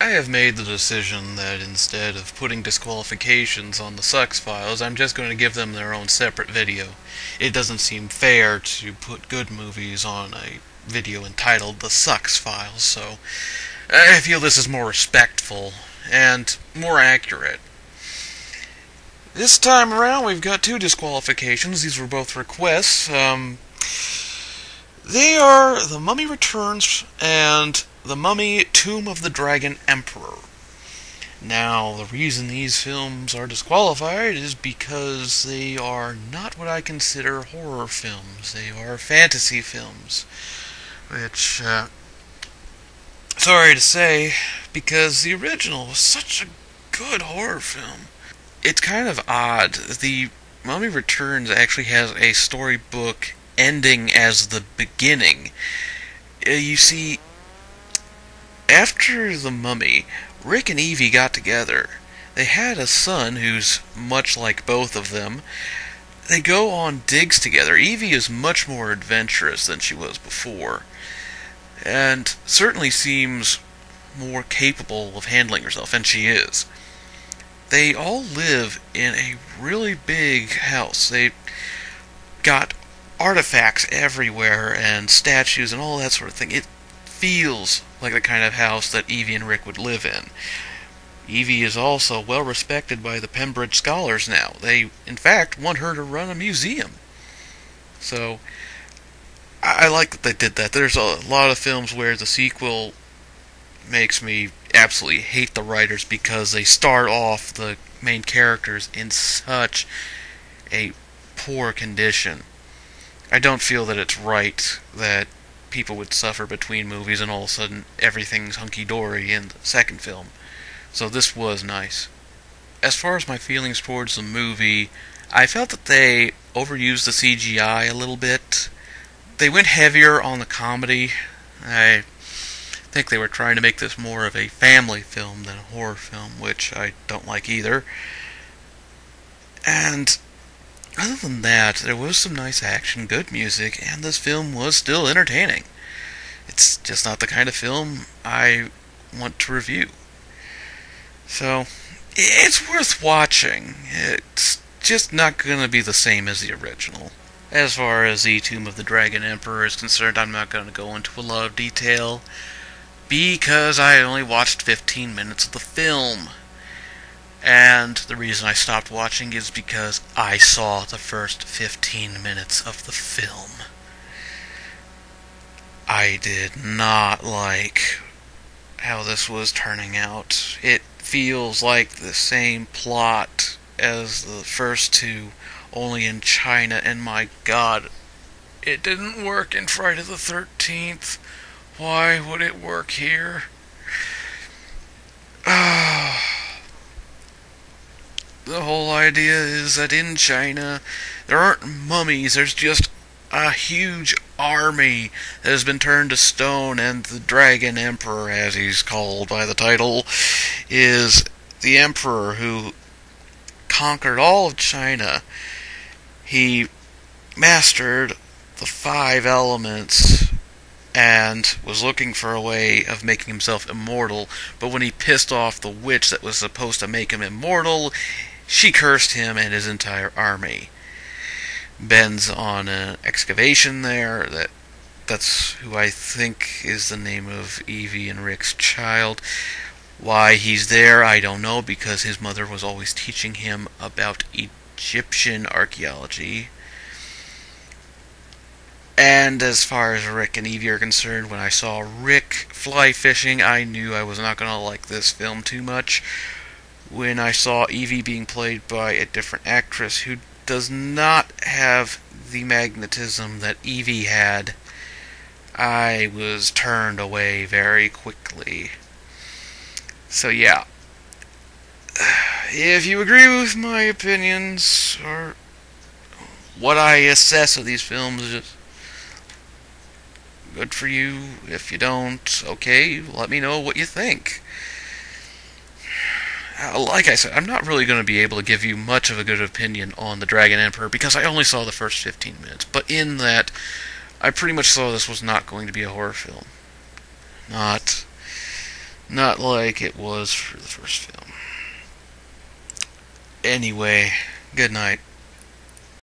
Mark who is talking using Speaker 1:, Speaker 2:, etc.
Speaker 1: I have made the decision that instead of putting disqualifications on the Sucks files, I'm just going to give them their own separate video. It doesn't seem fair to put good movies on a video entitled The Sucks Files, so I feel this is more respectful and more accurate. This time around, we've got two disqualifications. These were both requests. Um, they are The Mummy Returns and The Mummy Tomb of the Dragon Emperor. Now, the reason these films are disqualified is because they are not what I consider horror films. They are fantasy films. Which, uh, sorry to say, because the original was such a good horror film. It's kind of odd. The Mummy Returns actually has a storybook ending as the beginning. Uh, you see, after the mummy, Rick and Evy got together. They had a son who's much like both of them. They go on digs together. Evy is much more adventurous than she was before, and certainly seems more capable of handling herself, and she is. They all live in a really big house. They got artifacts everywhere and statues and all that sort of thing. It feels like the kind of house that Evy and Rick would live in. Evy is also well respected by the Bembridge scholars now. They, in fact, want her to run a museum. So, I, I like that they did that. There's a lot of films where the sequel makes me absolutely hate the writers because they start off the main characters in such a poor condition. I don't feel that it's right that people would suffer between movies and all of a sudden everything's hunky dory in the second film. So this was nice. As far as my feelings towards the movie, I felt that they overused the CGI a little bit. They went heavier on the comedy. I think they were trying to make this more of a family film than a horror film, which I don't like either. And other than that, there was some nice action, good music, and this film was still entertaining. It's just not the kind of film I want to review. So, it's worth watching. It's just not going to be the same as the original. As far as the Tomb of the Dragon Emperor is concerned, I'm not going to go into a lot of detail because I only watched 15 minutes of the film. And the reason I stopped watching is because I saw the first 15 minutes of the film. I did not like how this was turning out. It feels like the same plot as the first two, only in China, and my god, it didn't work in Friday the 13th. Why would it work here? The whole idea is that in China, there aren't mummies, there's just a huge army that has been turned to stone, and the Dragon Emperor, as he's called by the title, is the emperor who conquered all of China. He mastered the five elements and was looking for a way of making himself immortal, but when he pissed off the witch that was supposed to make him immortal, she cursed him and his entire army. Ben's on an excavation there. That that's who I think is the name of Evy and Rick's child. Why he's there, I don't know, because his mother was always teaching him about Egyptian archaeology. And as far as Rick and Evy are concerned, when I saw Rick fly fishing, I knew I was not going to like this film too much when I saw Evy being played by a different actress who does not have the magnetism that Evy had, I was turned away very quickly. So, yeah. If you agree with my opinions, or what I assess of these films, just good for you. If you don't, okay, let me know what you think. Uh, like I said, I'm not really going to be able to give you much of a good opinion on the Dragon Emperor because I only saw the first 15 minutes. But in that, I pretty much saw this was not going to be a horror film. Not, Not like it was for the first film. Anyway, good night.